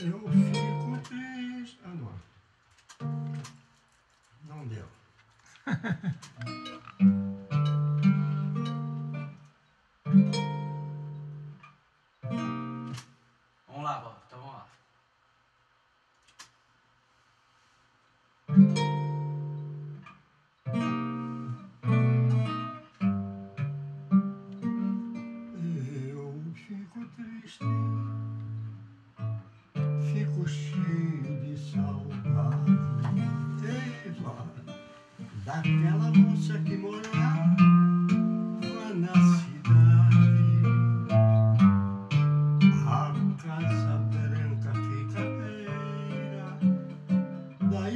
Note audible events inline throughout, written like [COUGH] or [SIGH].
Eu fico triste. Ah, não. Não deu. [LAUGHS]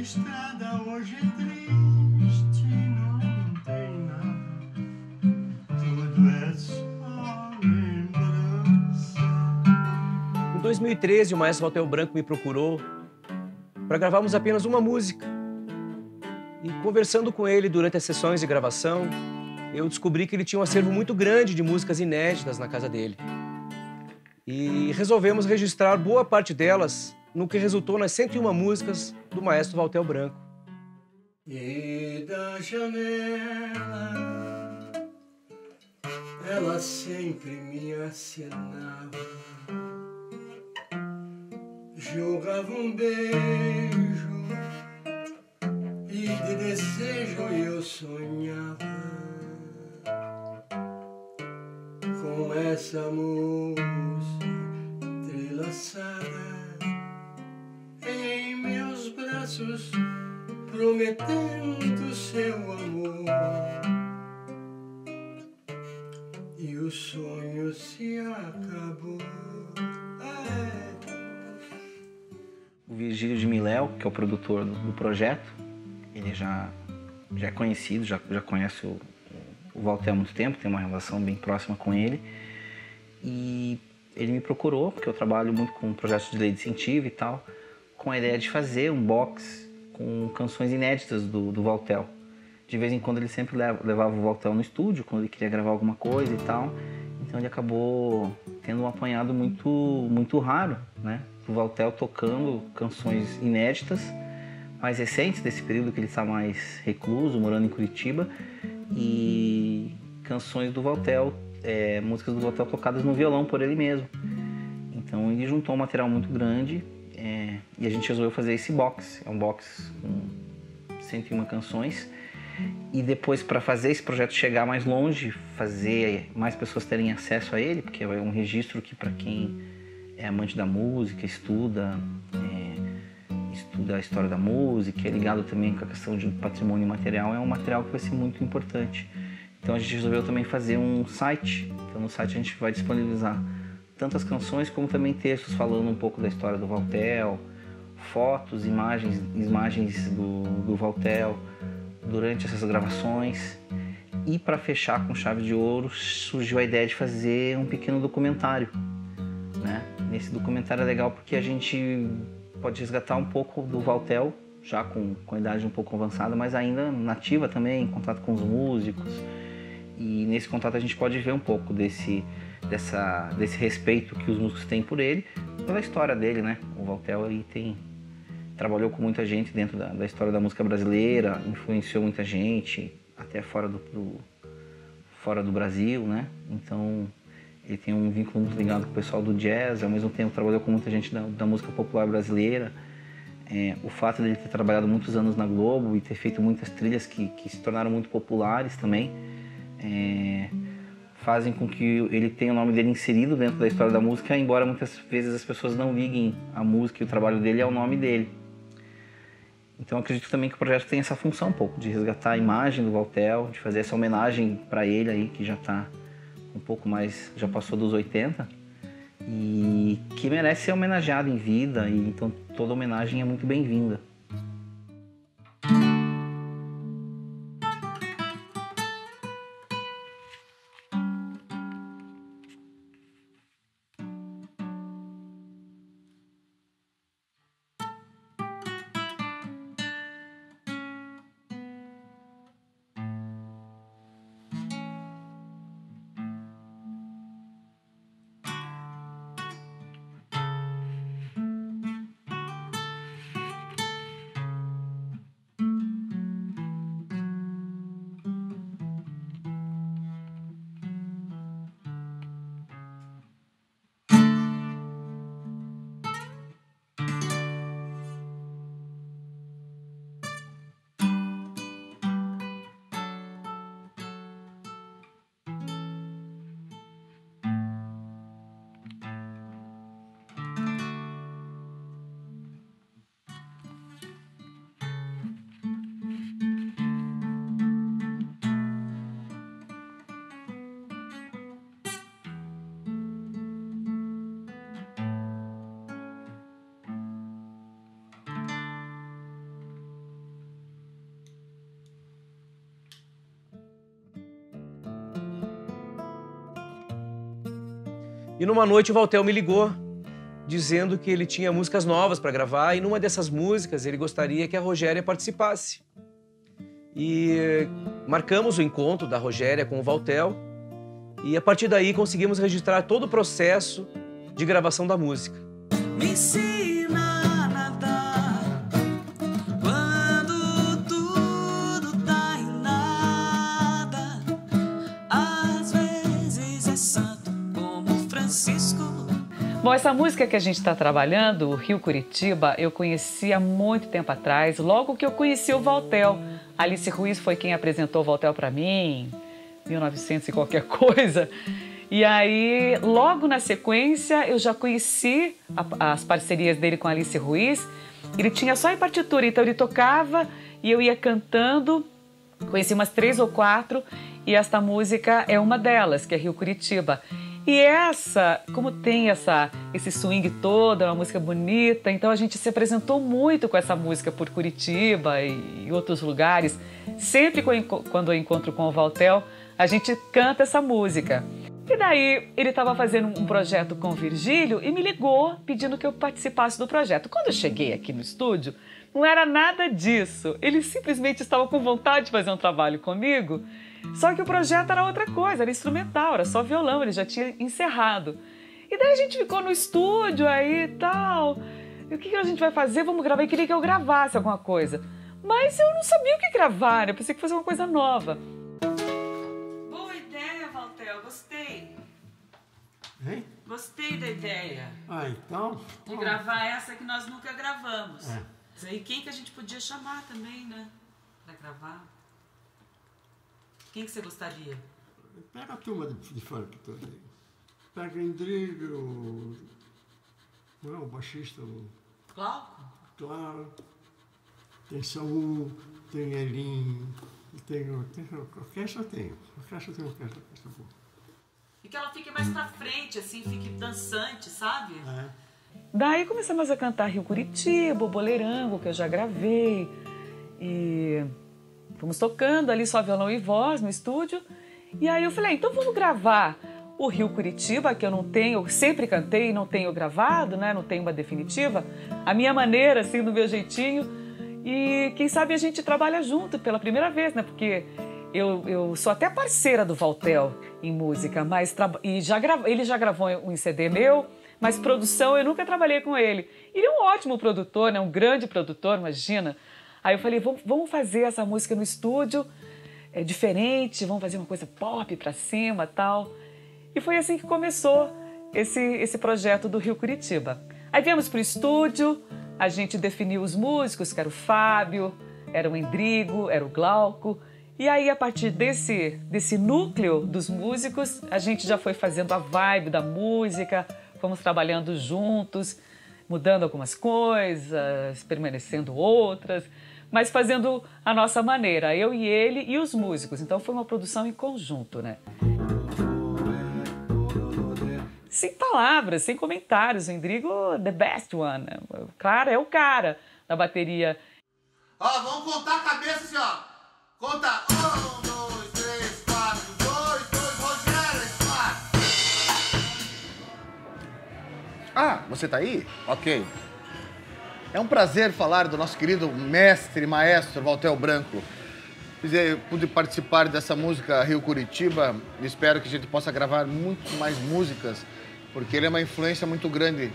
estrada hoje é triste, não tem nada. Tudo é só lembrança. Em 2013, o maestro Valtel Branco me procurou para gravarmos apenas uma música. E conversando com ele durante as sessões de gravação, eu descobri que ele tinha um acervo muito grande de músicas inéditas na casa dele. E resolvemos registrar boa parte delas no que resultou nas 101 músicas do maestro Valtel Branco. E da janela ela sempre me acenava, jogava um beijo e de desejo eu sonhava com essa música prometendo seu amor. E o sonho se acabou. É. O Virgílio de Miléo, que é o produtor do, do projeto, ele já, já é conhecido, já, já conhece o, o Walter há muito tempo, tem uma relação bem próxima com ele. E ele me procurou, porque eu trabalho muito com projetos de lei de incentivo e tal, com a ideia de fazer um box com canções inéditas do, do Valtel. De vez em quando ele sempre leva- levava o Valtel no estúdio, quando ele queria gravar alguma coisa e tal. Então ele acabou tendo um apanhado muito, muito raro, né? Do Valtel tocando canções inéditas, mais recentes, desse período que ele está mais recluso, morando em Curitiba. E canções do Valtel, é, músicas do Valtel tocadas no violão por ele mesmo. Então ele juntou um material muito grande e a gente resolveu fazer esse box. É um box com 101 canções. E depois, para fazer esse projeto chegar mais longe, fazer mais pessoas terem acesso a ele, porque é um registro que, para quem é amante da música, estuda, é, estuda a história da música, é ligado também com a questão de patrimônio material, é um material que vai ser muito importante. Então a gente resolveu também fazer um site. Então no site a gente vai disponibilizar tanto as canções como também textos falando um pouco da história do Valtel, fotos, imagens, imagens do, do Valtel durante essas gravações. E para fechar com chave de ouro, surgiu a ideia de fazer um pequeno documentário. Né? Nesse documentário é legal porque a gente pode resgatar um pouco do Valtel, já com, com a idade um pouco avançada, mas ainda nativa também, em contato com os músicos. E nesse contato a gente pode ver um pouco desse, dessa, desse respeito que os músicos têm por ele, pela história dele, né? O Valtel aí tem trabalhou com muita gente dentro da, da história da música brasileira, influenciou muita gente, até fora do, do- fora do Brasil, né? Então ele tem um vínculo muito ligado com o pessoal do jazz, ao mesmo tempo trabalhou com muita gente da, da música popular brasileira. É, o fato dele ter trabalhado muitos anos na Globo e ter feito muitas trilhas que, que se tornaram muito populares também, é, fazem com que ele tenha o nome dele inserido dentro da história da música, embora muitas vezes as pessoas não liguem a música e o trabalho dele ao nome dele. Então acredito também que o projeto tem essa função um pouco, de resgatar a imagem do Valtel, de fazer essa homenagem para ele aí, que já está um pouco mais, já passou dos 80, e que merece ser homenageado em vida, e então toda homenagem é muito bem-vinda. E numa noite o Valtel me ligou dizendo que ele tinha músicas novas para gravar e numa dessas músicas ele gostaria que a Rogéria participasse. E marcamos o encontro da Rogéria com o Valtel e a partir daí conseguimos registrar todo o processo de gravação da música. Me ensina Bom, essa música que a gente está trabalhando, o Rio Curitiba, eu conheci há muito tempo atrás, logo que eu conheci o Valtel. Alice Ruiz foi quem apresentou o Valtel para mim, 1900 e qualquer [LAUGHS] coisa. E aí, logo na sequência, eu já conheci a, as parcerias dele com Alice Ruiz. Ele tinha só em partitura, então ele tocava e eu ia cantando. Conheci umas três ou quatro e esta música é uma delas, que é Rio Curitiba. E essa, como tem essa esse swing todo, é uma música bonita, então a gente se apresentou muito com essa música por Curitiba e outros lugares. Sempre quando eu encontro com o Valtel, a gente canta essa música. E daí ele estava fazendo um projeto com o Virgílio e me ligou pedindo que eu participasse do projeto. Quando eu cheguei aqui no estúdio, não era nada disso. Ele simplesmente estava com vontade de fazer um trabalho comigo só que o projeto era outra coisa, era instrumental, era só violão, ele já tinha encerrado. E daí a gente ficou no estúdio aí e tal. E o que, que a gente vai fazer? Vamos gravar. E queria que eu gravasse alguma coisa. Mas eu não sabia o que gravar, eu pensei que fosse uma coisa nova. Boa ideia, Valtel, gostei. Hein? Gostei da ideia Ah, então. de gravar essa que nós nunca gravamos. É. E quem que a gente podia chamar também, né? Pra gravar. Quem que você gostaria? Pega a turma de, de funk toda aí. Pega Indrigo, o. Não é o baixista, o. Glauco? Claro. Tem Saul, tem Elin, tem. o- tem orquestra tem. Orquestra tem orquestra. orquestra boa. E que ela fique mais pra frente, assim, fique dançante, sabe? É. Daí começamos a cantar Rio Curitiba, o Boleirango, que eu já gravei. E fomos tocando ali só violão e voz no estúdio. E aí eu falei, ah, então vamos gravar o Rio Curitiba, que eu não tenho, sempre cantei e não tenho gravado, né? Não tenho uma definitiva. A minha maneira, assim, do meu jeitinho. E quem sabe a gente trabalha junto pela primeira vez, né? Porque eu, eu sou até parceira do Valtel em música, mas e já ele já gravou um CD meu, mas produção eu nunca trabalhei com ele. Ele é um ótimo produtor, né? Um grande produtor, imagina. Aí eu falei, vamos, fazer essa música no estúdio, é diferente, vamos fazer uma coisa pop pra cima, tal. E foi assim que começou esse, esse projeto do Rio Curitiba. Aí viemos pro estúdio, a gente definiu os músicos, que era o Fábio, era o Endrigo, era o Glauco. E aí, a partir desse, desse núcleo dos músicos, a gente já foi fazendo a vibe da música, fomos trabalhando juntos, mudando algumas coisas, permanecendo outras, mas fazendo a nossa maneira, eu e ele e os músicos. Então foi uma produção em conjunto, né? Sem palavras, sem comentários. O Endrigo, the best one. O cara é o cara da bateria. Ó, vamos contar a cabeça assim, ó. Conta. Um, dois, três, quatro. Dois, dois, Rogério, quatro. Ah, você tá aí? Ok. É um prazer falar do nosso querido mestre, maestro Valtel Branco. Dizer, pude participar dessa música Rio Curitiba. Espero que a gente possa gravar muito mais músicas, porque ele é uma influência muito grande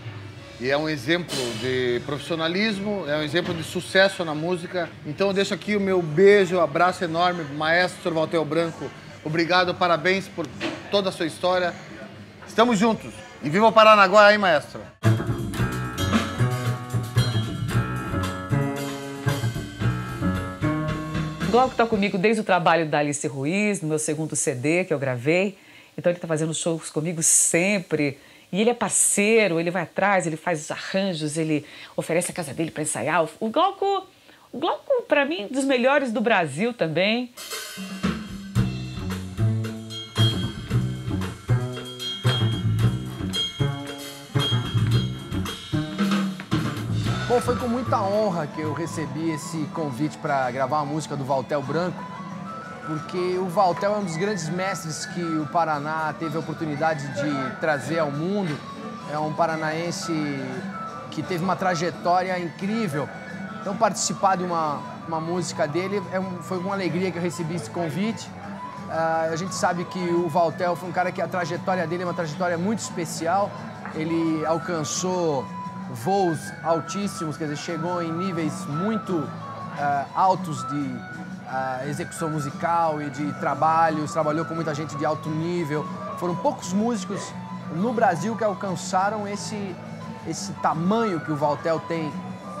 e é um exemplo de profissionalismo, é um exemplo de sucesso na música. Então eu deixo aqui o meu beijo, abraço enorme, maestro Valtel Branco. Obrigado, parabéns por toda a sua história. Estamos juntos. E viva o Paranaguá, hein, maestro? Glauco está comigo desde o trabalho da Alice Ruiz, no meu segundo CD que eu gravei. Então ele está fazendo shows comigo sempre. E ele é parceiro, ele vai atrás, ele faz os arranjos, ele oferece a casa dele para ensaiar. O Glauco, o Glauco para mim, dos melhores do Brasil também. Bom, foi com muita honra que eu recebi esse convite para gravar a música do Valtel Branco, porque o Valtel é um dos grandes mestres que o Paraná teve a oportunidade de trazer ao mundo. É um paranaense que teve uma trajetória incrível. Então, participar de uma, uma música dele é um, foi uma alegria que eu recebi esse convite. Uh, a gente sabe que o Valtel foi um cara que a trajetória dele é uma trajetória muito especial. Ele alcançou voos altíssimos, quer dizer, chegou em níveis muito uh, altos de uh, execução musical e de trabalhos, trabalhou com muita gente de alto nível. Foram poucos músicos no Brasil que alcançaram esse, esse tamanho que o Valtel tem.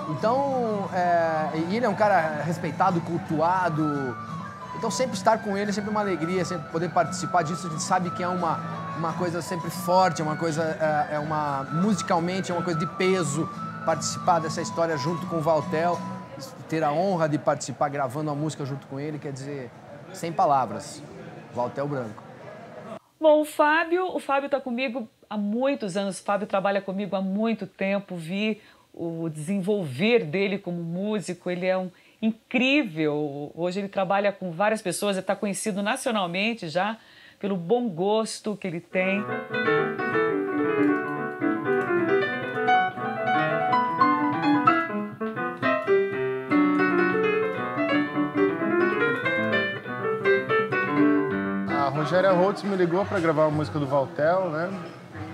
Então, é, ele é um cara respeitado, cultuado. Então, sempre estar com ele é sempre uma alegria, sempre poder participar disso. A gente sabe que é uma, uma coisa sempre forte, é uma coisa, é, é uma, musicalmente, é uma coisa de peso participar dessa história junto com o Valtel ter a honra de participar gravando a música junto com ele, quer dizer, sem palavras. Valtel Branco. Bom, o Fábio, o Fábio está comigo há muitos anos, o Fábio trabalha comigo há muito tempo, vi o desenvolver dele como músico, ele é um incrível. Hoje ele trabalha com várias pessoas, ele está conhecido nacionalmente já pelo bom gosto que ele tem. Rogéria Holtz me ligou para gravar a música do Valtel, né?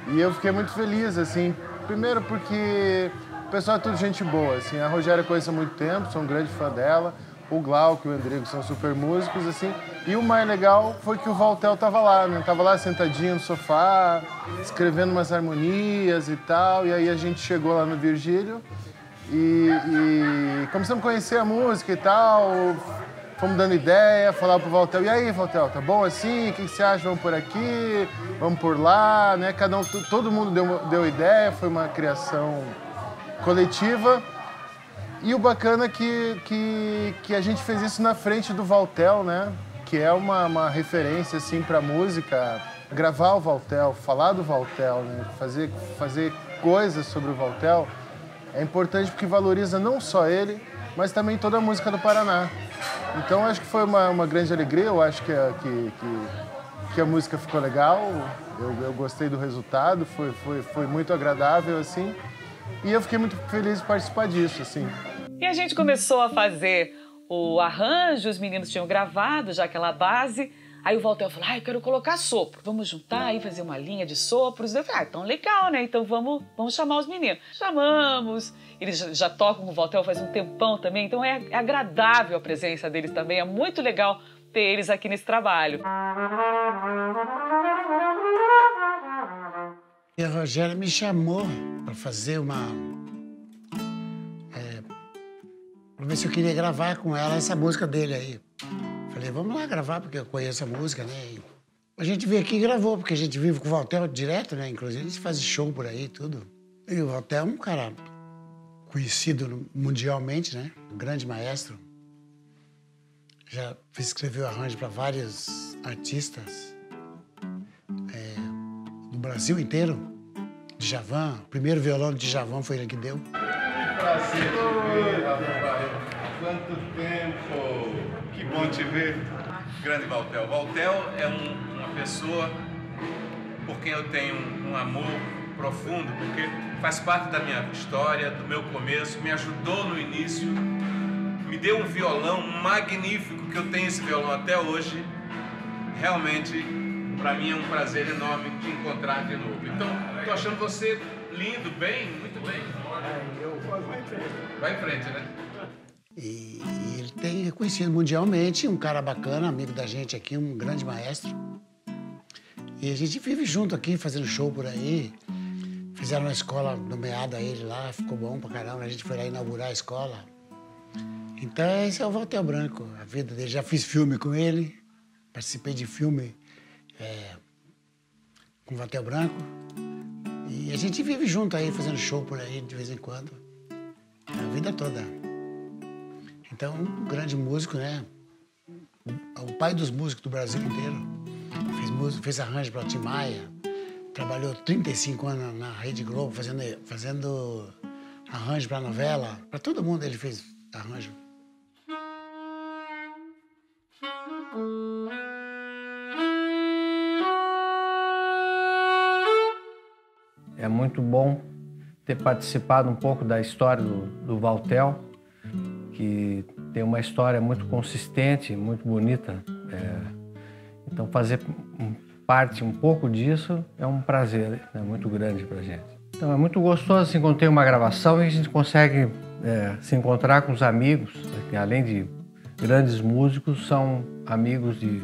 E eu fiquei muito feliz, assim, primeiro porque o pessoal é tudo gente boa, assim, a Rogéria conheço há muito tempo, sou um grande fã dela, o Glauco e o Andrigo são super músicos, assim, e o mais legal foi que o Valtel tava lá, né? Tava lá sentadinho no sofá, escrevendo umas harmonias e tal, e aí a gente chegou lá no Virgílio e, e começamos a conhecer a música e tal, fomos dando ideia, falar pro Valtel, e aí, Valtel, tá bom assim? O que, você acha? Vamos por aqui, vamos por lá, né? Cada um, todo mundo deu, deu ideia, foi uma criação coletiva. E o bacana é que, que, que a gente fez isso na frente do Valtel, né? Que é uma, uma referência, assim, pra música. Gravar o Valtel, falar do Valtel, né? Fazer, fazer coisas sobre o Valtel é importante porque valoriza não só ele, mas também toda a música do Paraná. Então acho que foi uma, uma grande alegria, eu acho que a, que, que, que a música ficou legal, eu, eu gostei do resultado, foi, foi, foi muito agradável, assim, e eu fiquei muito feliz de participar disso, assim. E a gente começou a fazer o arranjo, os meninos tinham gravado já aquela base, Aí o Walter falou, ah, eu quero colocar sopro. Vamos juntar aí, fazer uma linha de sopros. Eu falei, ah, então legal, né? Então vamos, vamos chamar os meninos. Chamamos, eles já, já tocam com o Walter faz um tempão também, então é, é agradável a presença deles também. É muito legal ter eles aqui nesse trabalho. E a Rogéria me chamou para fazer uma. É, para ver se eu queria gravar com ela essa música dele aí. Falei, vamos lá gravar, porque eu conheço a música, né? E a gente veio aqui e gravou, porque a gente vive com o Valtel direto, né? Inclusive, a gente faz show por aí tudo. E o Valtel é um cara conhecido mundialmente, né? Um grande maestro. Já escreveu arranjo para vários artistas Brasil inteiro. Djavan, o primeiro violão de Djavan foi ele que deu. Que prazer te ver, Rafael. Quanto tempo! Que bom te ver. Grande Valtel. Valtel é um, uma pessoa por quem eu tenho um amor profundo, porque faz parte da minha história, do meu começo, me ajudou no início, me deu um violão magnífico, que eu tenho esse violão até hoje. Realmente, para mim é um prazer enorme te encontrar de novo. Então, estou achando você lindo, bem, muito bem. Vai em frente. Vai em frente, né? E, e, ele tem reconhecido mundialmente, um cara bacana, amigo da gente aqui, um grande maestro. E a gente vive junto aqui, fazendo show por aí. Fizeram uma escola nomeada a ele lá, ficou bom pra caramba. A gente foi lá inaugurar a escola. Então, esse é o Walter Branco, a vida dele. Já fiz filme com ele, participei de filme é, com o Walter Branco. E a gente vive junto aí, fazendo show por aí de vez em quando. A vida toda. Então, um grande músico, né? O pai dos músicos do Brasil inteiro. Fez, música, fez arranjo para Tim Maia. Trabalhou 35 anos na Rede Globo fazendo, fazendo arranjo para novela. Para todo mundo ele fez arranjo. É muito bom ter participado um pouco da história do, do Valtel, que tem uma história muito consistente, muito bonita. É, então, fazer parte um pouco disso é um prazer é muito grande para gente. Então, é muito gostoso assim, quando tem uma gravação e a gente consegue é, se encontrar com os amigos, que além de grandes músicos, são amigos de,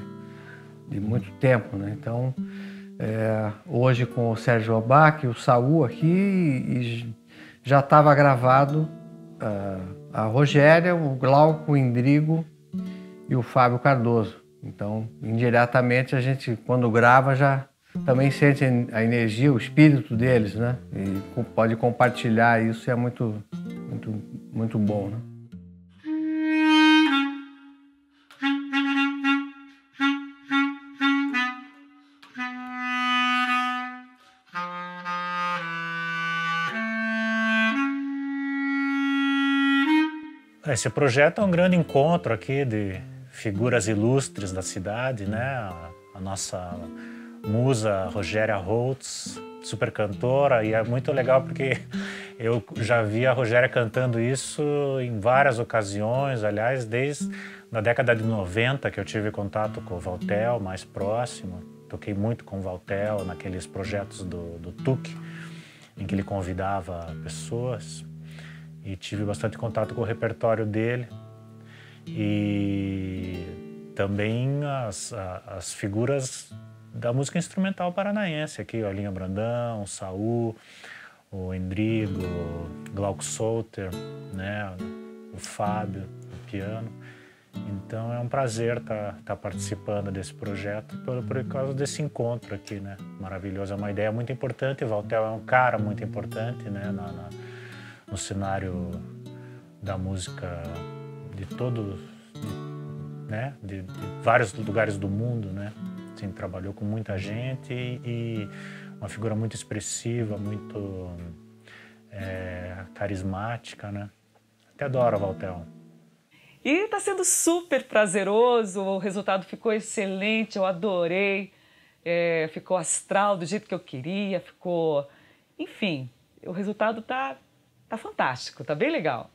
de muito tempo. Né? Então, é, hoje com o Sérgio Obac, o Saul aqui, e já estava gravado uh, a Rogéria, o Glauco, o Indrigo e o Fábio Cardoso. Então, indiretamente, a gente, quando grava, já também sente a energia, o espírito deles, né? E pode compartilhar isso é muito, muito, muito bom, né? Esse projeto é um grande encontro aqui de figuras ilustres da cidade, né? A, nossa musa Rogéria Holtz, super cantora, e é muito legal porque [LAUGHS] eu já vi a Rogéria cantando isso em várias ocasiões, aliás, desde a década de 90 que eu tive contato com o Valtel mais próximo. Toquei muito com o Valtel naqueles projetos do, do TUC, em que ele convidava pessoas e tive bastante contato com o repertório dele e também as, as figuras da música instrumental paranaense aqui, o Alinha Brandão, o Saul, o Endrigo, Glauco Souter, né, o Fábio, o piano. Então é um prazer estar tá, tá participando desse projeto por, por causa desse encontro aqui, né? Maravilhoso, é uma ideia muito importante. O Valtel é um cara muito importante, né? Na, na, no cenário da música de todos, né, de, de, vários lugares do mundo, né, assim, trabalhou com muita gente e, e uma figura muito expressiva, muito é, carismática, né. Até adoro Valtel. E está sendo super prazeroso, o resultado ficou excelente, eu adorei, é, ficou astral do jeito que eu queria, ficou, enfim, o resultado está Tá fantástico, tá bem legal.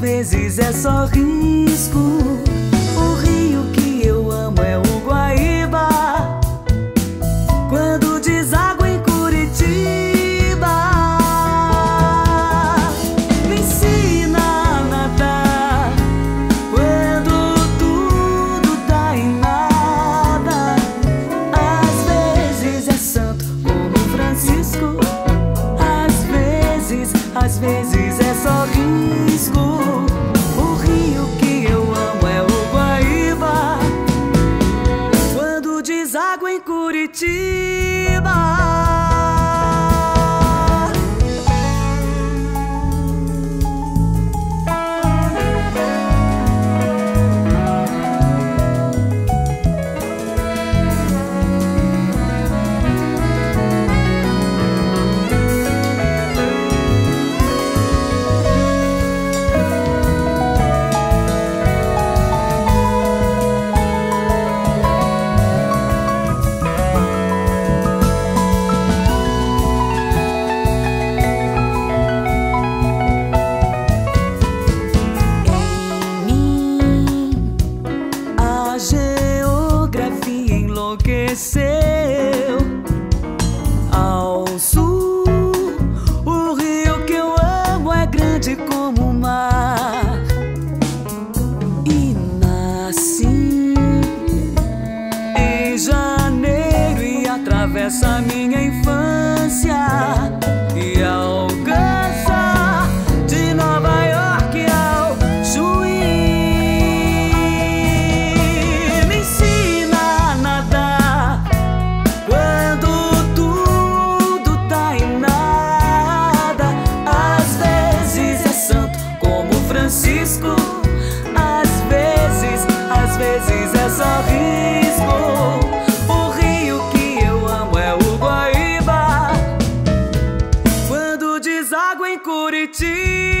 Vezes é só risco. Curitiba. água em Curitiba.